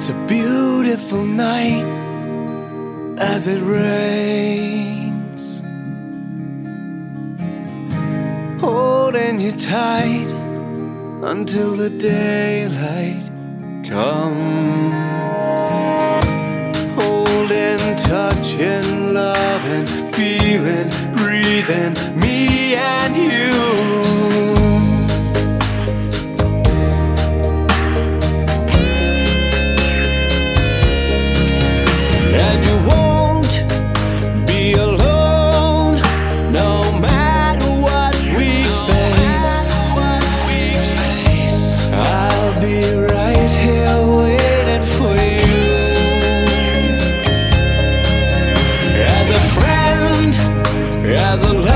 It's a beautiful night as it rains. Holding you tight until the daylight comes. Holding, touching, loving, feeling, breathing. as a